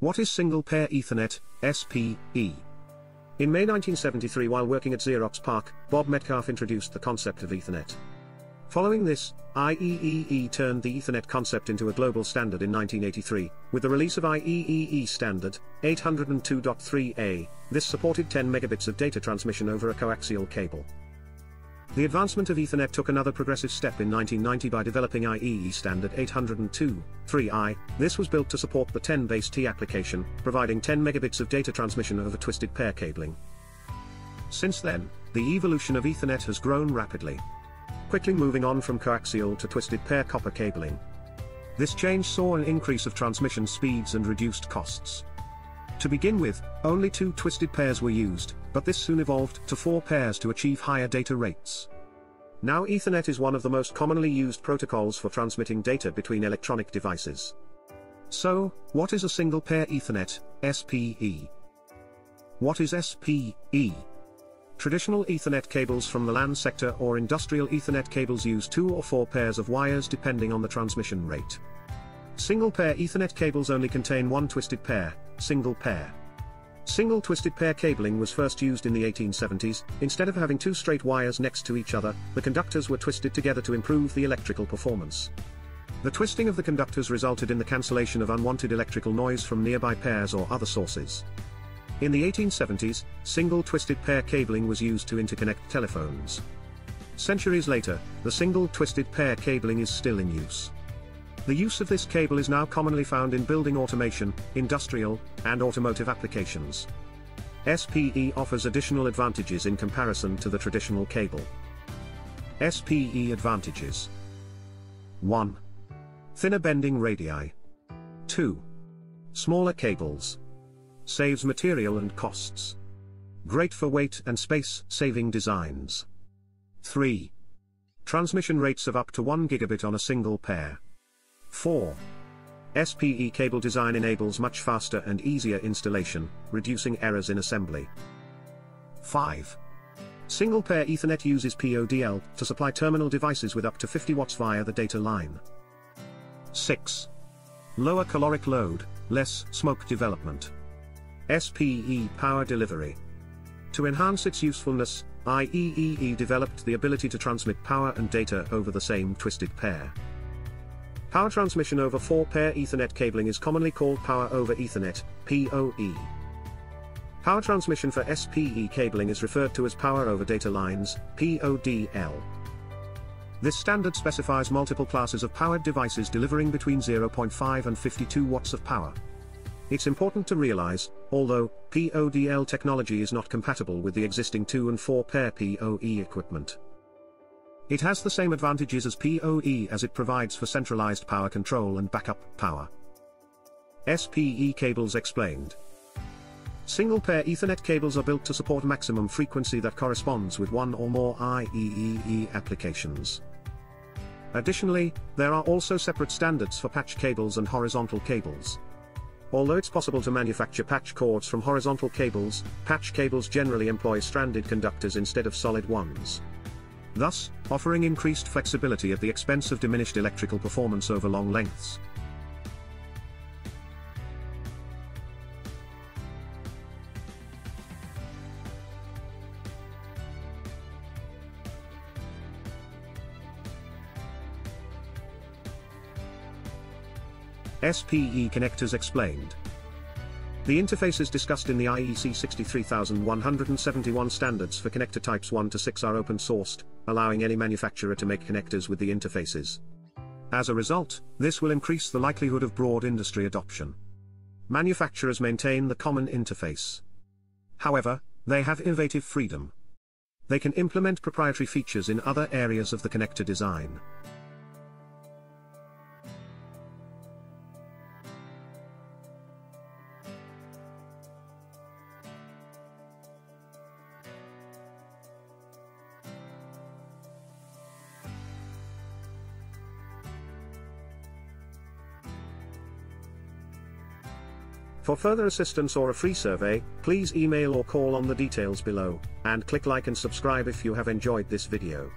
What is Single Pair Ethernet, SPE? In May 1973 while working at Xerox PARC, Bob Metcalfe introduced the concept of Ethernet. Following this, IEEE turned the Ethernet concept into a global standard in 1983, with the release of IEEE standard 802.3a, this supported 10 megabits of data transmission over a coaxial cable. The advancement of Ethernet took another progressive step in 1990 by developing IEEE standard 802.3i. This was built to support the 10 base T application, providing 10 megabits of data transmission over twisted pair cabling. Since then, the evolution of Ethernet has grown rapidly. Quickly moving on from coaxial to twisted pair copper cabling. This change saw an increase of transmission speeds and reduced costs. To begin with, only two twisted pairs were used, but this soon evolved to four pairs to achieve higher data rates. Now Ethernet is one of the most commonly used protocols for transmitting data between electronic devices. So, what is a single pair Ethernet, SPE? What is SPE? Traditional Ethernet cables from the LAN sector or industrial Ethernet cables use two or four pairs of wires depending on the transmission rate. Single pair Ethernet cables only contain one twisted pair, single pair. Single twisted pair cabling was first used in the 1870s, instead of having two straight wires next to each other, the conductors were twisted together to improve the electrical performance. The twisting of the conductors resulted in the cancellation of unwanted electrical noise from nearby pairs or other sources. In the 1870s, single twisted pair cabling was used to interconnect telephones. Centuries later, the single twisted pair cabling is still in use. The use of this cable is now commonly found in building automation, industrial, and automotive applications. SPE offers additional advantages in comparison to the traditional cable. SPE advantages 1. Thinner bending radii. 2. Smaller cables. Saves material and costs. Great for weight and space saving designs. 3. Transmission rates of up to 1 gigabit on a single pair. 4. SPE cable design enables much faster and easier installation, reducing errors in assembly. 5. Single pair Ethernet uses PODL to supply terminal devices with up to 50 watts via the data line. 6. Lower caloric load, less smoke development. SPE power delivery. To enhance its usefulness, IEEE developed the ability to transmit power and data over the same twisted pair. Power transmission over 4-pair Ethernet cabling is commonly called Power over Ethernet, PoE. Power transmission for SPE cabling is referred to as Power over Data Lines, PODL. This standard specifies multiple classes of powered devices delivering between 0.5 and 52 watts of power. It's important to realize, although PODL technology is not compatible with the existing 2 and 4 pair PoE equipment. It has the same advantages as PoE as it provides for centralized power control and backup power. SPE cables explained. Single pair Ethernet cables are built to support maximum frequency that corresponds with one or more IEEE applications. Additionally, there are also separate standards for patch cables and horizontal cables. Although it's possible to manufacture patch cords from horizontal cables, patch cables generally employ stranded conductors instead of solid ones thus, offering increased flexibility at the expense of diminished electrical performance over long lengths. SPE connectors explained. The interfaces discussed in the IEC 63171 standards for connector types 1 to 6 are open sourced, allowing any manufacturer to make connectors with the interfaces. As a result, this will increase the likelihood of broad industry adoption. Manufacturers maintain the common interface. However, they have innovative freedom. They can implement proprietary features in other areas of the connector design. For further assistance or a free survey, please email or call on the details below, and click like and subscribe if you have enjoyed this video.